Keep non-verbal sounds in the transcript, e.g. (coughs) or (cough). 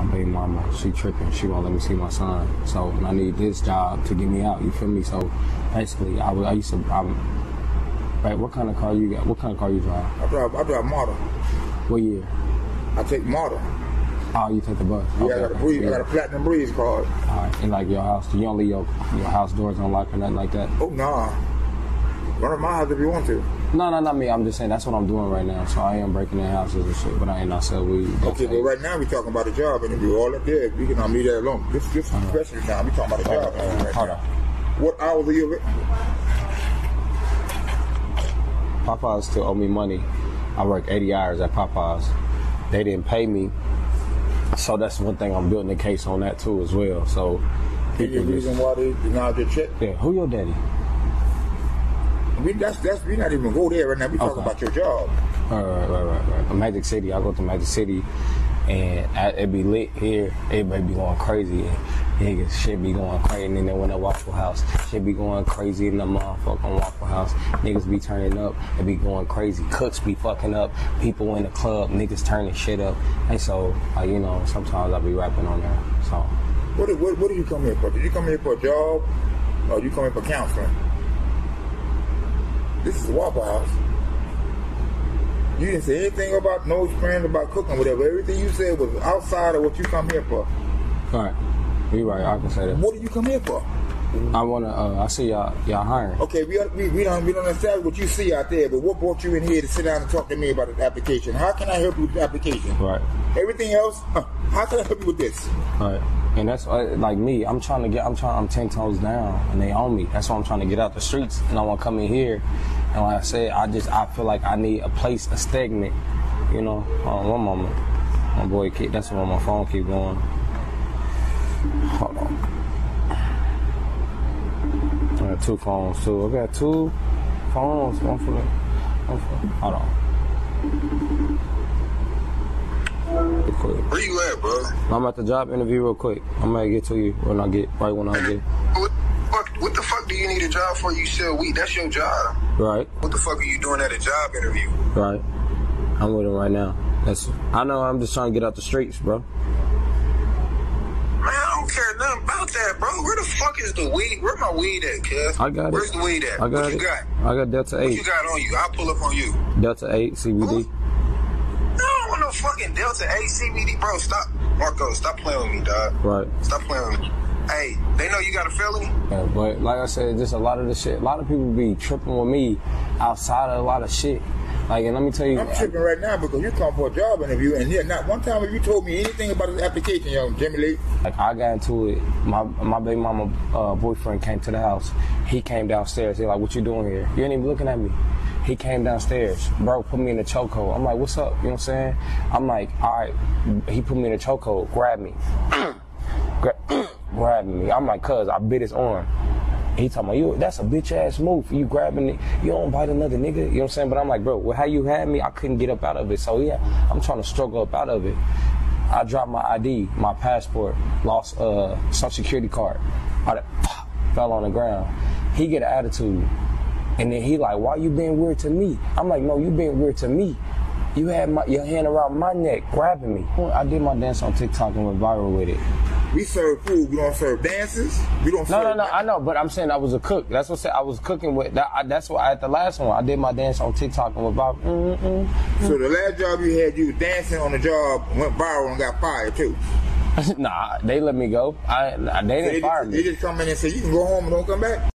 My baby mama, she tripping. She won't let me see my son. So I need this job to get me out. You feel me? So basically, I, was- I used to. I'm, right, what kind of car you got? What kind of car you drive? I drive, I drive MARTA. What year? I take MARTA. Oh, you take the bus. Yeah, Okay, I got a breeze, I got a platinum breeze card. All right. And like your house, you don't leave your your house doors unlocked or nothing like that. Oh nah. Run up my house if you want to. No, no, not me. I'm just saying that's what I'm doing right now. So I am breaking in houses and shit, but I ain't not sell weed. Okay, well right now we talking about a job interview. All up there, we can not leave that alone. This this especially now we talking about a job interview right Hold now. on. What hours are you? Popeyes still owe me money. I work 80 hours at Popeyes. They didn't pay me. So that's one thing I'm building a case on that too as well. So Any reason why they not get checked? yeah, who your daddy? We that's that's we not even go there right now. We talking Okay. about your job. Right, right, right, right, right. Magic City. I go to Magic City, and I, it be lit here. Everybody be going crazy. And niggas shit be going crazy. And then when the Waffle House, shit be going crazy in the motherfucking Waffle House. Niggas be turning up. It be going crazy. Cooks be fucking up. People in the club. Niggas turning shit up. And so, uh, you know, sometimes I be rapping on there. So, What what, what did you come here for? Did you come here for a job, or you come here for counseling? This is Waffle House. You didn't say anything about no experience about cooking, whatever. Everything you said was outside of what you come here for. all right. You right. I can say that. What do you come here for? I wanna. Uh, I see y'all. Y'all hiring. Okay, we, we, we don't we don't understand what you see out there, but what brought you in here to sit down and talk to me about the application? How can I help you with the application? Right. Everything else, uh, how can I help you with this? Right. And that's uh, like me. I'm trying to get. I'm trying. I'm ten toes down, and they own me. That's why I'm trying to get out the streets, and I want to come in here. And like I said, I just I feel like I need a place, a stagnant. You know, one moment, my boy keep. That's why my phone keep going. Hold on. I got two phones too. I got two phones. One for. One for. Hold on. Quick. Where you at, bro? I'm at the job interview real quick. I'm gonna get to you when I get right when I get What, fuck, what the fuck do you need a job for? You sell weed. That's your job. right, What the fuck are you doing at a job interview? right. I'm with him right now. That's I know. I'm just trying to get out the streets, bro. Man, I don't care nothing about that, bro. Where the fuck is the weed? Where my weed at, cuz? I got Where's it. Where's the weed at? I got what it. you got? I got Delta What Eight, you got on you? I'll pull up on you. Delta Eight CBD. I don't want no fucking Delta 8 CBD, bro. Stop. Marco, stop playing with me, dog. Right. Stop playing with me. Hey, they know you got a felony? Yeah, but like I said, just a lot of the shit. A lot of people be tripping with me outside of a lot of shit. Like, and let me tell you, I'm tripping right now because you come for a job interview, and yeah, not one time have you told me anything about this application, young Jimmy Lee. Like I got into it. My my baby mama uh, boyfriend came to the house. He came downstairs. He like, "What you doing here? You ain't even looking at me." He came downstairs, bro. Put me in a chokehold. I'm like, "What's up?" You know what I'm saying? I'm like, "All right." He put me in a chokehold. Grab me. (coughs) Gra- (coughs) grab me. I'm like, "Cuz I bit his arm." He talking about you. That's a bitch ass move. You grabbing it. You don't bite another nigga. You know what I'm saying? But I'm like, bro, well, how you had me? I couldn't get up out of it. So yeah, I'm trying to struggle up out of it. I dropped my ID, my passport, lost uh social security card. I fell on the ground. He get an attitude. And then he like, why you being weird to me? I'm like, no, you being weird to me. You had my, your hand around my neck, grabbing me. I did my dance on TikTok and went viral with it. We serve food. We don't serve dances. We don't. No, serve no, no. I know, but I'm saying I was a cook. That's what I said. I was cooking with. That, I, that's what I at the last one. I did my dance on TikTok and went viral. Mm-mm. So the last job you had, you was dancing on the job, went viral, and got fired too. (laughs) nah, they let me go. I they They didn't just, fire they me. just come in and say you can go home and don't come back.